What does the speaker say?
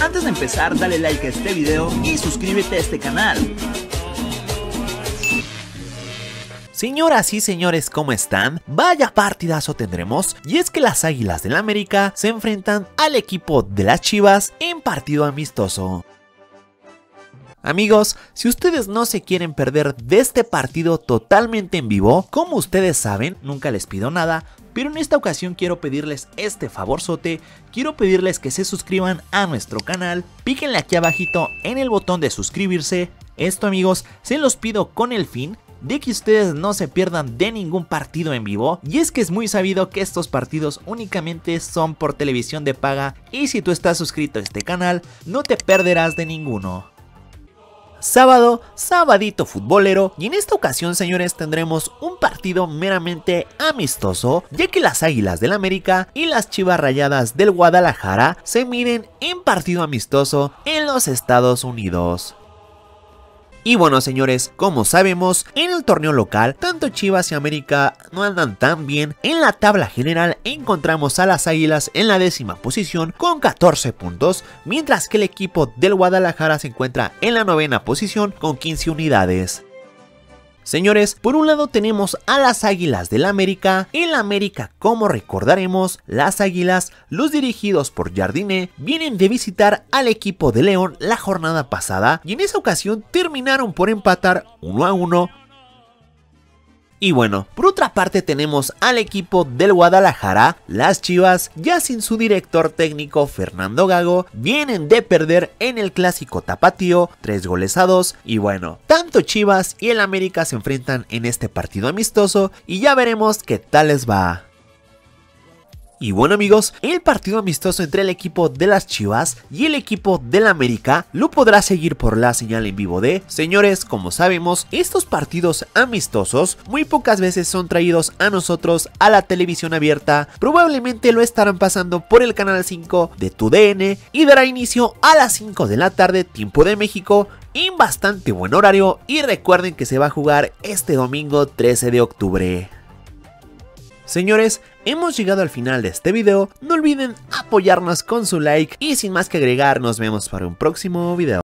Antes de empezar, dale like a este video y suscríbete a este canal. Señoras y señores, ¿cómo están? Vaya partidazo tendremos, y es que las Águilas del América se enfrentan al equipo de las Chivas en partido amistoso. Amigos, si ustedes no se quieren perder de este partido totalmente en vivo, como ustedes saben, nunca les pido nada, pero en esta ocasión quiero pedirles este favorzote, quiero pedirles que se suscriban a nuestro canal, píquenle aquí abajito en el botón de suscribirse, esto amigos, se los pido con el fin de que ustedes no se pierdan de ningún partido en vivo y es que es muy sabido que estos partidos únicamente son por televisión de paga y si tú estás suscrito a este canal no te perderás de ninguno. Sábado, sabadito futbolero y en esta ocasión señores tendremos un partido meramente amistoso ya que las Águilas del América y las Chivas Rayadas del Guadalajara se miren en partido amistoso en los Estados Unidos. Y bueno señores, como sabemos, en el torneo local, tanto Chivas y América no andan tan bien. En la tabla general encontramos a las Águilas en la décima posición con 14 puntos, mientras que el equipo del Guadalajara se encuentra en la novena posición con 15 unidades. Señores, por un lado tenemos a las Águilas del América. En la América, como recordaremos, las Águilas, los dirigidos por Jardine, vienen de visitar al equipo de León la jornada pasada y en esa ocasión terminaron por empatar 1 a 1 y bueno, por otra parte tenemos al equipo del Guadalajara, las Chivas, ya sin su director técnico Fernando Gago, vienen de perder en el clásico tapatío, 3 goles a 2, y bueno, tanto Chivas y el América se enfrentan en este partido amistoso y ya veremos qué tal les va. Y bueno amigos, el partido amistoso entre el equipo de las Chivas y el equipo del América lo podrá seguir por la señal en vivo de Señores, como sabemos, estos partidos amistosos muy pocas veces son traídos a nosotros a la televisión abierta, probablemente lo estarán pasando por el canal 5 de TUDN y dará inicio a las 5 de la tarde tiempo de México en bastante buen horario y recuerden que se va a jugar este domingo 13 de octubre. Señores, hemos llegado al final de este video, no olviden apoyarnos con su like y sin más que agregar nos vemos para un próximo video.